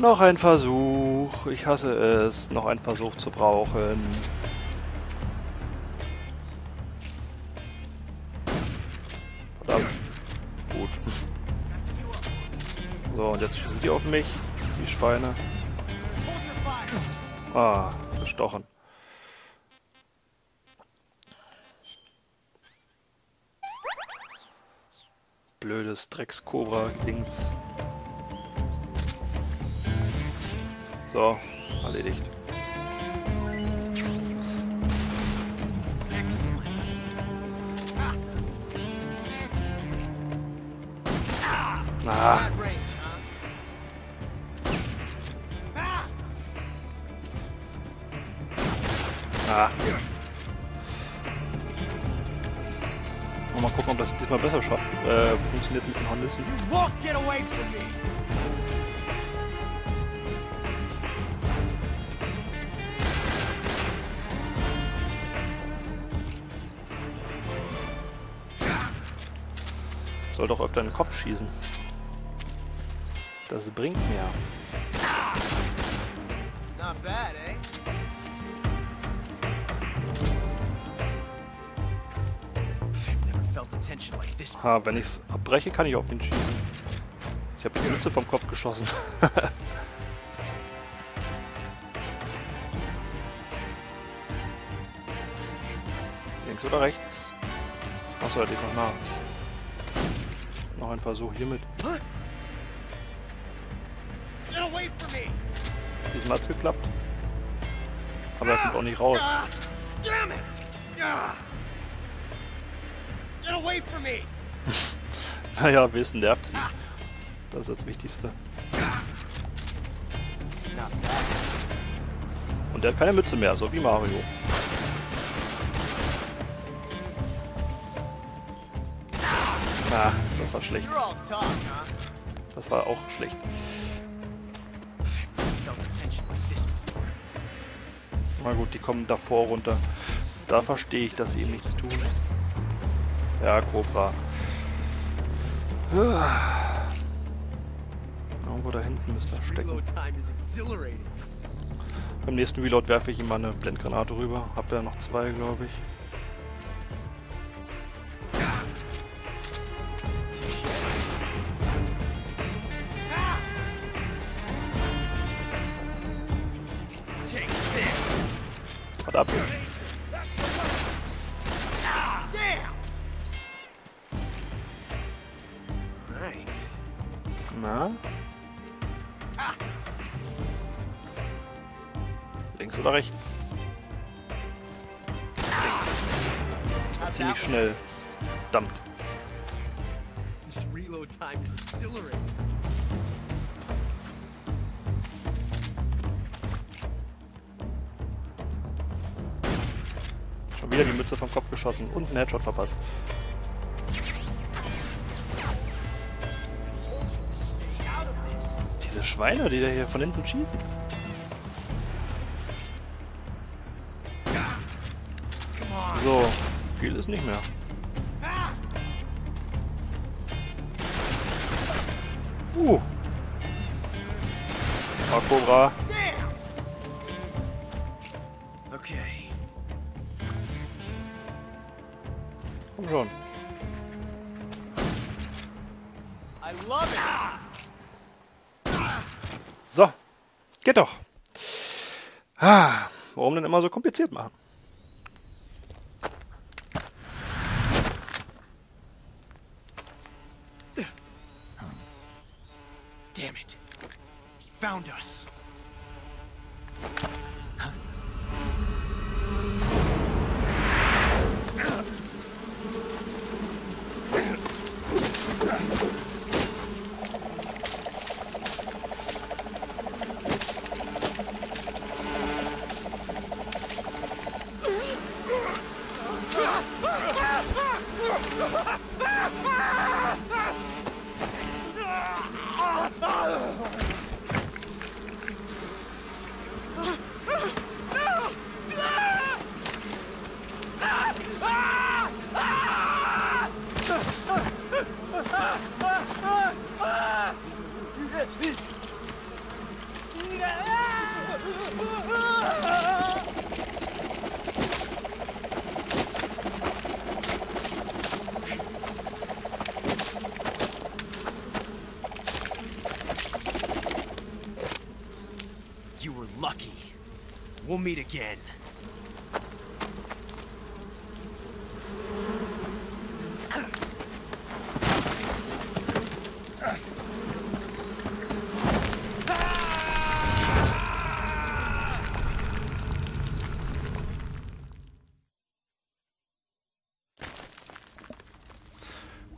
Noch ein Versuch. Ich hasse es, noch einen Versuch zu brauchen. Verdammt. Gut. So, und jetzt schießen die auf mich. Die Schweine. Ah, gestochen. Blödes Dreckskobra-Dings. So, erledigt. Ah, huh? ah. Und mal gucken, ob das diesmal besser schafft. Äh, funktioniert mit den Hornissen. Soll doch öfter in den Kopf schießen. Das bringt mehr. Not bad, eh? Ha, wenn ich's abbreche, kann ich auf ihn schießen. Ich habe die Mütze vom Kopf geschossen. Links oder rechts? Achso, hätte ich noch nach. Noch ein Versuch hiermit. Diesmal hat's geklappt. Aber er kommt auch nicht raus. Ah! Ah. Naja, Wissen nervt sie. Das ist das Wichtigste. Und der hat keine Mütze mehr, so wie Mario. Ah, das war schlecht. Das war auch schlecht. Na gut, die kommen davor runter. Da verstehe ich, dass sie ihm nichts tun. Ja, Cobra. Irgendwo da hinten müsste er stecken. Beim nächsten Reload werfe ich ihm mal eine Blendgranate rüber. Hab ja noch zwei, glaube ich. Ab. Na? Links oder rechts? Ziemlich schnell. Verdammt. This reload time is exhilarating. Wieder die Mütze vom Kopf geschossen und einen Headshot verpasst. Diese Schweine, die da hier von hinten schießen. So, viel ist nicht mehr. Uh. Ah, Cobra. Komm schon. I love it! So, geht doch. Ah, warum denn immer so kompliziert machen? Damn it. He found us. We'll meet again.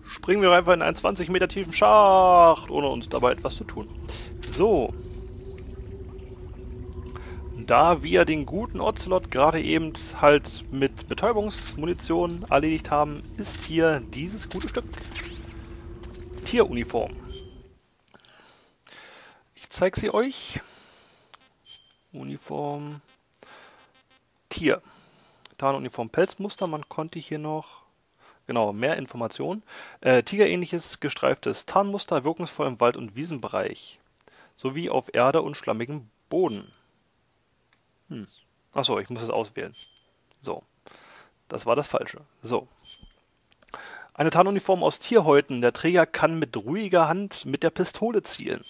Springen wir einfach in einen 20 Meter tiefen Schacht, ohne uns dabei etwas zu tun. So. Da wir den guten Ocelot gerade eben halt mit Betäubungsmunition erledigt haben, ist hier dieses gute Stück Tieruniform. Ich zeige sie euch. Uniform Tier. Tarnuniform Pelzmuster. Man konnte hier noch Genau, mehr Informationen. Äh, Tigerähnliches gestreiftes Tarnmuster, wirkungsvoll im Wald- und Wiesenbereich. Sowie auf Erde und schlammigem Boden. Hm. Achso, ich muss es auswählen. So. Das war das Falsche. So. Eine Tarnuniform aus Tierhäuten. Der Träger kann mit ruhiger Hand mit der Pistole zielen.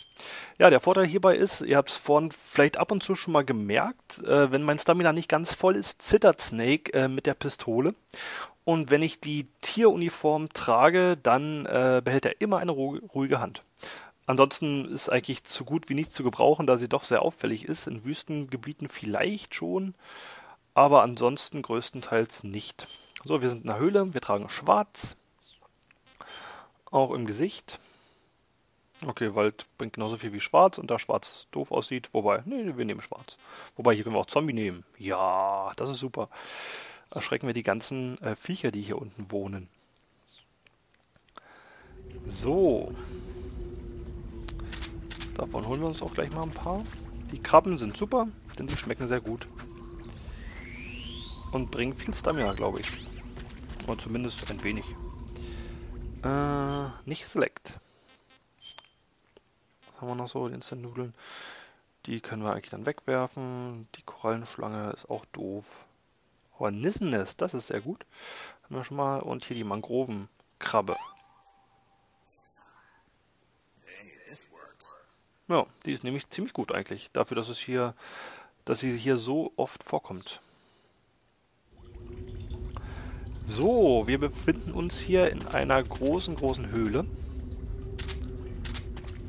Ja, der Vorteil hierbei ist, ihr habt es vorhin vielleicht ab und zu schon mal gemerkt, äh, wenn mein Stamina nicht ganz voll ist, zittert Snake äh, mit der Pistole. Und wenn ich die Tieruniform trage, dann äh, behält er immer eine ruhige Hand. Ansonsten ist eigentlich zu gut wie nicht zu gebrauchen, da sie doch sehr auffällig ist. In Wüstengebieten vielleicht schon, aber ansonsten größtenteils nicht. So, wir sind in der Höhle, wir tragen schwarz. Auch im Gesicht. Okay, Wald bringt genauso viel wie schwarz und da schwarz doof aussieht. Wobei, nee, wir nehmen schwarz. Wobei, hier können wir auch Zombie nehmen. Ja, das ist super erschrecken wir die ganzen äh, Viecher, die hier unten wohnen. So. Davon holen wir uns auch gleich mal ein paar. Die Krabben sind super, denn die schmecken sehr gut. Und bringen viel Stamina, glaube ich. Oder zumindest ein wenig. Äh, nicht Select. Was haben wir noch so? Die Instant-Nudeln. Die können wir eigentlich dann wegwerfen. Die Korallenschlange ist auch doof. Hornissennest, das ist sehr gut. Haben wir schon mal. Und hier die Mangrovenkrabbe. Ja, die ist nämlich ziemlich gut eigentlich. Dafür, dass es hier, dass sie hier so oft vorkommt. So, wir befinden uns hier in einer großen, großen Höhle.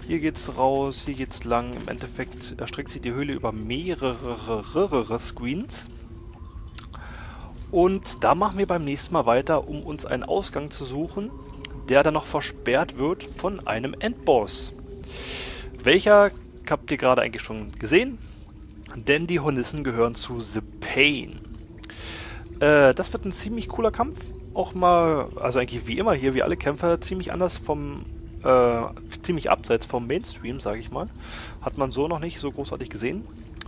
Hier geht's raus, hier geht's lang. Im Endeffekt erstreckt sich die Höhle über mehrere Screens. Und da machen wir beim nächsten Mal weiter, um uns einen Ausgang zu suchen, der dann noch versperrt wird von einem Endboss. Welcher habt ihr gerade eigentlich schon gesehen? Denn die Hornissen gehören zu The Pain. Äh, das wird ein ziemlich cooler Kampf. Auch mal, also eigentlich wie immer hier, wie alle Kämpfer, ziemlich anders vom, äh, ziemlich abseits vom Mainstream, sage ich mal. Hat man so noch nicht so großartig gesehen.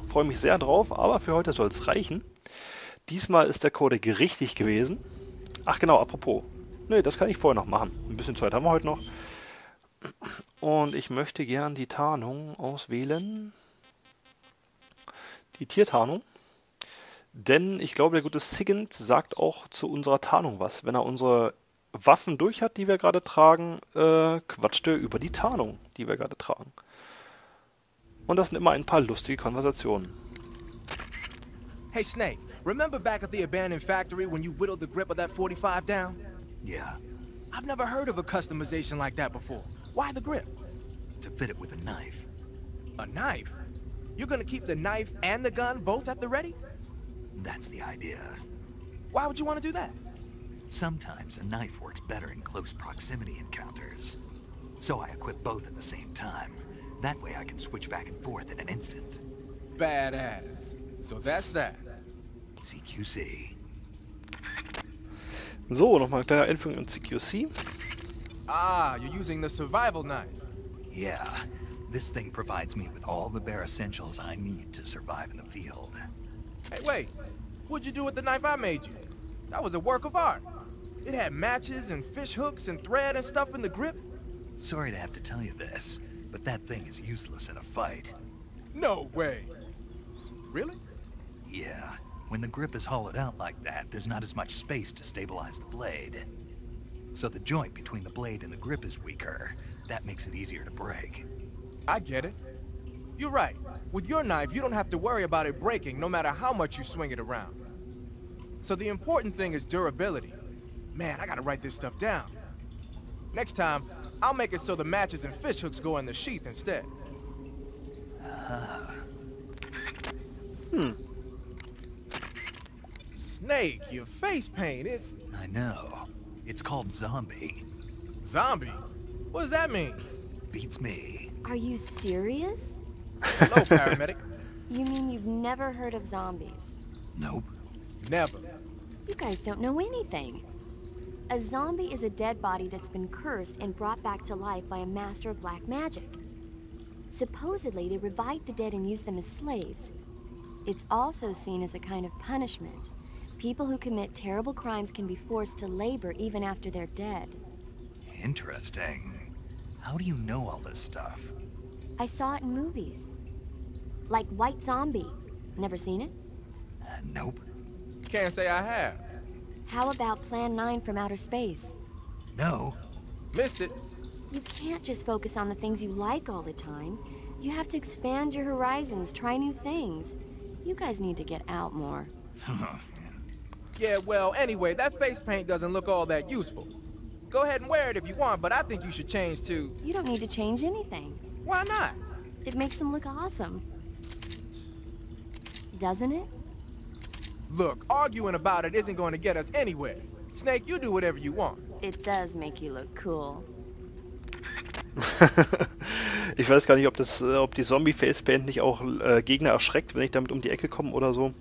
Freue mich sehr drauf, aber für heute soll es reichen. Diesmal ist der Codec richtig gewesen. Ach genau, apropos. Ne, das kann ich vorher noch machen. Ein bisschen Zeit haben wir heute noch. Und ich möchte gern die Tarnung auswählen. Die Tiertarnung. Denn ich glaube, der gute Sigint sagt auch zu unserer Tarnung was. Wenn er unsere Waffen durch hat, die wir gerade tragen, äh, quatscht er über die Tarnung, die wir gerade tragen. Und das sind immer ein paar lustige Konversationen. Hey Snake, Remember back at the abandoned factory when you whittled the grip of that 45 down? Yeah. I've never heard of a customization like that before. Why the grip? To fit it with a knife. A knife? You're gonna keep the knife and the gun both at the ready? That's the idea. Why would you want to do that? Sometimes a knife works better in close proximity encounters. So I equip both at the same time. That way I can switch back and forth in an instant. Badass. So that's that. CQC. So, nochmal kleiner Einführung in CQC. Ah, you're using the survival knife. Yeah, this thing provides me with all the bare essentials I need to survive in the field. Hey, wait. What'd you do with the knife I made you? That was a work of art. It had matches and fish hooks and thread and stuff in the grip. Sorry to have to tell you this, but that thing is useless in a fight. No way. Really? Yeah, when the grip is hollowed out like that, there's not as much space to stabilize the blade. So the joint between the blade and the grip is weaker. That makes it easier to break. I get it. You're right. With your knife, you don't have to worry about it breaking no matter how much you swing it around. So the important thing is durability. Man, I gotta write this stuff down. Next time, I'll make it so the matches and fish hooks go in the sheath instead. Hmm. Snake, your face paint, it's I know. It's called Zombie. zombie. What does that mean? Beats me. Are you serious? Hello, paramedic. You mean you've never heard of zombies? Nope. Never. You guys don't know anything. A zombie is a dead body that's been cursed and brought back to life by a master of black magic. Supposedly, they revive the dead and use them as slaves. It's also seen as a kind of punishment. People who commit terrible crimes can be forced to labor even after they're dead. Interesting. How do you know all this stuff? I saw it in movies. Like White Zombie. Never seen it? Uh, nope. Can't say I have. How about Plan 9 from outer space? No. Missed it. You can't just focus on the things you like all the time. You have to expand your horizons, try new things. You guys need to get out more. Yeah, well, anyway, that face paint doesn't look all that useful. Go ahead and wear it if you want, but I think you should change to... You don't need to change anything. Why not? It makes them look awesome. Doesn't it? Look, arguing about it isn't going to get us anywhere. Snake, you do whatever you want. It does make you look cool. ich weiß gar nicht, ob das, ob die Zombie-Facepaint nicht auch äh, Gegner erschreckt, wenn ich damit um die Ecke komme oder so.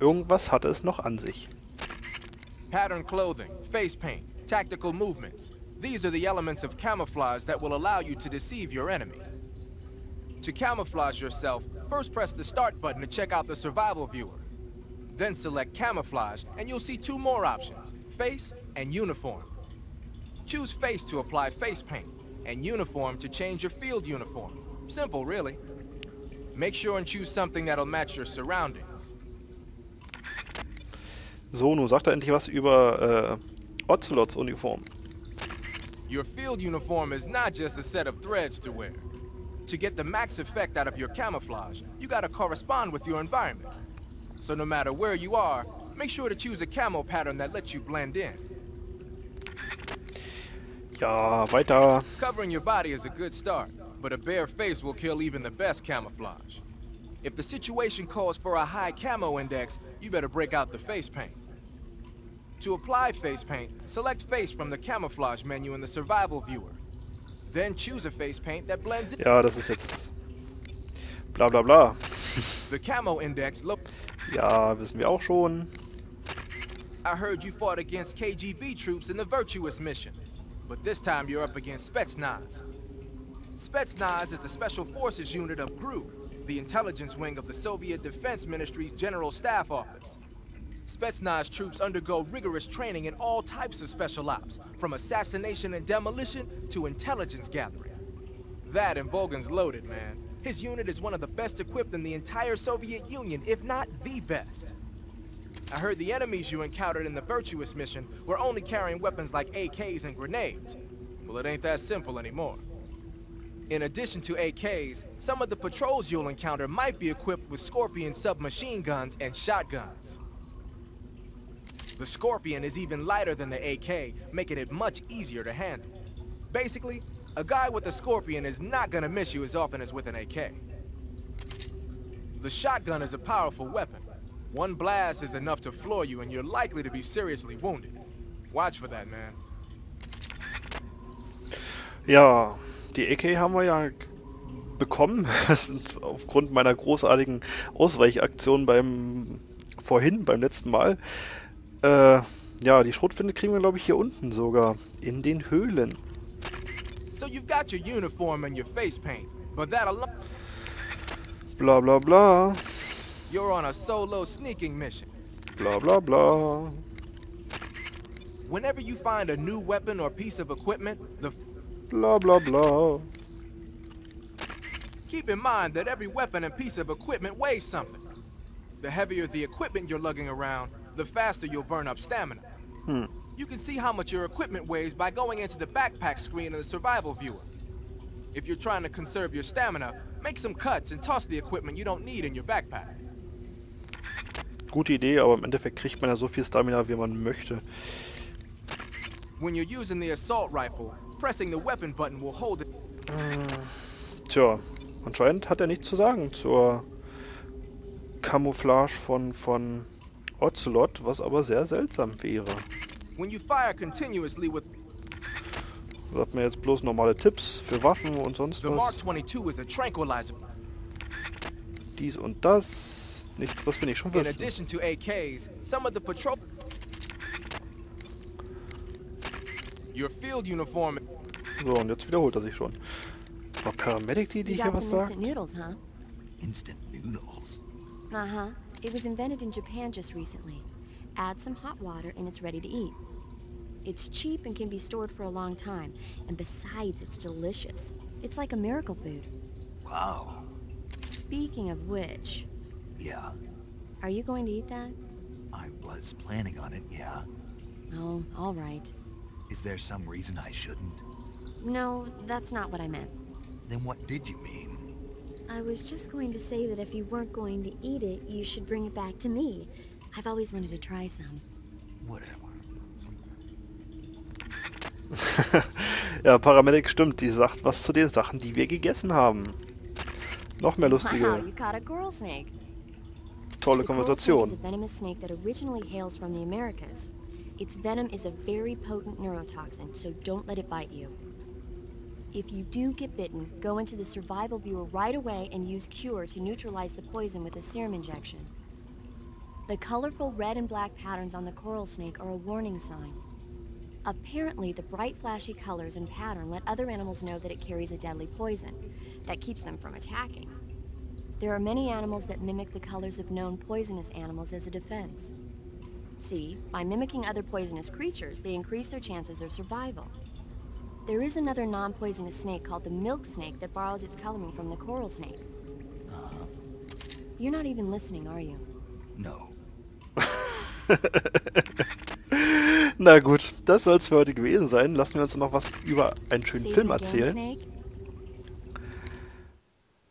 Irgendwas hatte es noch an sich. Pattern clothing, face paint, tactical movements. These are the elements of camouflage that will allow you to deceive your enemy. To camouflage yourself, first press the start button to check out the survival viewer. Then select camouflage, and you'll see two more options, face and uniform. Choose face to apply face paint, and uniform to change your field uniform. Simple, really. Make sure and choose something that'll match your surroundings. So, nun sagt er endlich was über äh, Ocelots Uniform. Your field uniform is not just a set of threads to wear. To get the max effect out of your camouflage, you gotta correspond with your environment. So no matter where you are, make sure to choose a camo pattern that lets you blend in. Ja, weiter. Covering your body is a good start, but a bare face will kill even the best camouflage. If the situation calls for a high camo index, you better break out the face paint. To apply face paint, select face from the camouflage menu in the survival viewer. Then choose a face paint that blends in. Ja, das ist jetzt bla bla bla. The camo index look Ja, wissen wir auch schon. I heard you fought against KGB troops in the Virtuous mission. But this time you're up against Spetsnaz. Spetsnaz is the Special Forces unit of GRU, the intelligence wing of the Soviet Defense Ministry's General Staff Office. Spetsnaz troops undergo rigorous training in all types of special ops, from assassination and demolition to intelligence gathering. That and Volgan's loaded, man. His unit is one of the best equipped in the entire Soviet Union, if not the best. I heard the enemies you encountered in the Virtuous mission were only carrying weapons like AKs and grenades. Well, it ain't that simple anymore. In addition to AKs, some of the patrols you'll encounter might be equipped with Scorpion submachine guns and shotguns. The Scorpion is even lighter than the AK, making it much easier to handle. Basically, a guy with a Scorpion is not gonna miss you as often as with an AK. The shotgun is a powerful weapon. One blast is enough to floor you and you're likely to be seriously wounded. Watch for that, man. Ja, die AK haben wir ja bekommen. Das sind aufgrund meiner großartigen Ausweichaktion beim vorhin, beim letzten Mal. Äh, ja, die Schrotflinte kriegen wir, glaube ich, hier unten sogar. In den Höhlen. So you've got your uniform and your face paint, but that Bla bla bla. you're on a solo sneaking mission. Bla bla bla. Whenever you find a new weapon or piece of equipment, the Bla bla bla. keep in mind that every weapon and piece of equipment weighs something. The heavier the equipment you're lugging around, the faster you'll burn up stamina. Hmm. You can see how much your equipment weighs by going into the backpack screen in the survival viewer. If you're trying to conserve your stamina, make some cuts and toss the equipment you don't need in your backpack. Gute Idee, aber im Endeffekt kriegt man ja so viel Stamina, wie man möchte. When you're using the assault rifle, pressing the weapon button will hold it. Tja, anscheinend hat er nichts zu sagen zur Camouflage von, von Ocelot, was aber sehr seltsam wäre. When you fire continuously with hat man jetzt bloß normale Tipps für Waffen und sonst was. 22 is a tranquilizer. Dies und das. Nichts, was wir nicht schon wissen. Your field uniform. So, und jetzt wiederholt er sich schon. War Paramedic die, die You hier got was sagt? instant noodles, huh? Instant noodles. Uh-huh. It was invented in Japan just recently. Add some hot water and it's ready to eat. It's cheap and can be stored for a long time. And besides, it's delicious. It's like a miracle food. Wow. Speaking of which, Yeah, are you going to eat that? I was planning on it, yeah. Oh, all right. Is there some reason I shouldn't? No, that's not what I meant. Then what did you mean? I was just going to say that if you weren't going to eat it, you should bring it back to me. I've always wanted to try some. Whatever. Ja, Paramedic stimmt. Die sagt was zu den Sachen, die wir gegessen haben. Noch mehr Wow, lustige, you caught a coral snake. tolle The coral snake is a Konversation. venomous snake that originally hails from the Americas. Its venom is a very potent neurotoxin, so don't let it bite you. If you do get bitten, go into the survival viewer right away and use Cure to neutralize the poison with a serum injection. The colorful red and black patterns on the coral snake are a warning sign. Apparently, the bright flashy colors and pattern let other animals know that it carries a deadly poison that keeps them from attacking. There are many animals that mimic the colors of known poisonous animals as a defense. See, by mimicking other poisonous creatures, they increase their chances of survival. There is another non poisonous snake called the milk snake that borrows its coloring from the coral snake. You're not even listening, are you? No. Na gut, das soll es für heute gewesen sein. Lassen wir uns noch was über einen schönen it Film erzählen,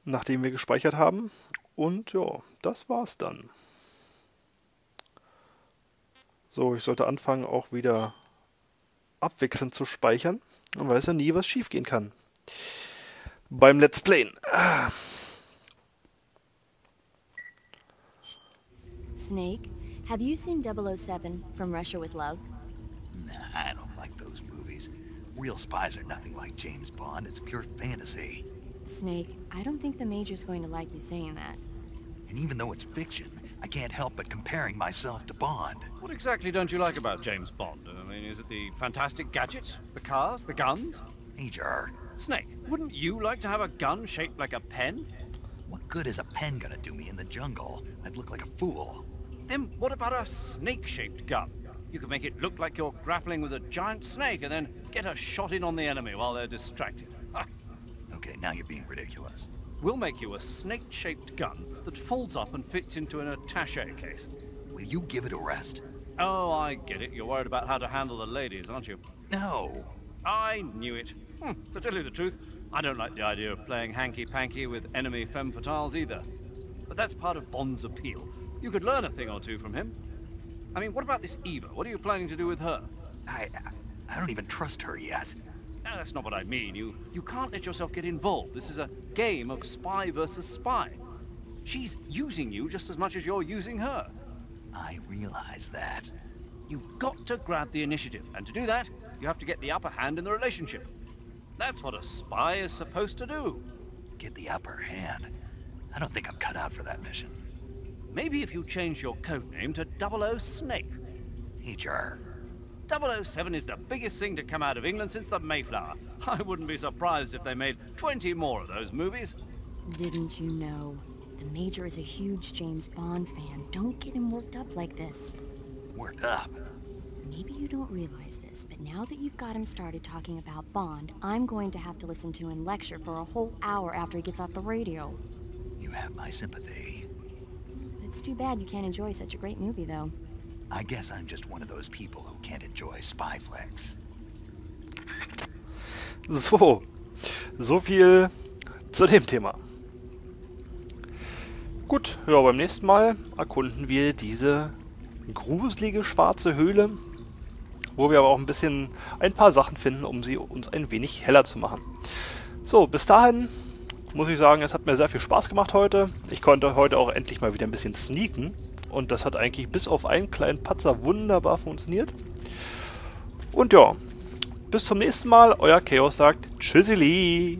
nachdem wir gespeichert haben. Und ja, das war's dann. So, ich sollte anfangen, auch wieder abwechselnd zu speichern. Man weiß ja nie, was schiefgehen kann. Beim Let's Playen. Ah, Snake, have you seen 007 from Russia with Love? Nah, I don't like those movies. Real spies are nothing like James Bond. It's pure fantasy. Snake, I don't think the Major's going to like you saying that. And even though it's fiction, I can't help but comparing myself to Bond. What exactly don't you like about James Bond? I mean, is it the fantastic gadgets, the cars, the guns? Major, Snake, wouldn't you like to have a gun shaped like a pen? what good is a pen gonna do me in the jungle? I'd look like a fool. Then what about a snake-shaped gun? You could make it look like you're grappling with a giant snake and then get a shot in on the enemy while they're distracted. Okay, now you're being ridiculous. We'll make you a snake-shaped gun that folds up and fits into an attaché case. Will you give it a rest? Oh, I get it. You're worried about how to handle the ladies, aren't you? No. I knew it. Hmm, to tell you the truth, I don't like the idea of playing hanky-panky with enemy femme fatales either. But that's part of Bond's appeal. You could learn a thing or two from him. I mean, what about this Eva? What are you planning to do with her? I, I don't even trust her yet. No, that's not what I mean. You, you can't let yourself get involved. This is a game of spy versus spy. She's using you just as much as you're using her. I realize that. You've got to grab the initiative, and to do that, you have to get the upper hand in the relationship. That's what a spy is supposed to do. Get the upper hand. I don't think I'm cut out for that mission. Maybe if you change your code name to 00 Snake. Major, 007 is the biggest thing to come out of England since the Mayflower. I wouldn't be surprised if they made 20 more of those movies. Didn't you know? The Major is a huge James Bond fan. Don't get him worked up like this. worked up. Maybe you don't realize this, but now that you've got him started talking about Bond, I'm going to have to listen to him lecture for a whole hour after he gets off the radio. You have my sympathy. It's too bad you can't enjoy such a great movie, though. I guess I'm just one of those people who can't enjoy spy flicks. So, So viel zu dem Thema. Gut, ja, beim nächsten Mal erkunden wir diese gruselige schwarze Höhle, wo wir aber auch ein bisschen ein paar Sachen finden, um sie uns ein wenig heller zu machen. So, bis dahin muss ich sagen, es hat mir sehr viel Spaß gemacht heute. Ich konnte heute auch endlich mal wieder ein bisschen sneaken und das hat eigentlich bis auf einen kleinen Patzer wunderbar funktioniert. Und ja, bis zum nächsten Mal. Euer Chaos sagt Tschüssili.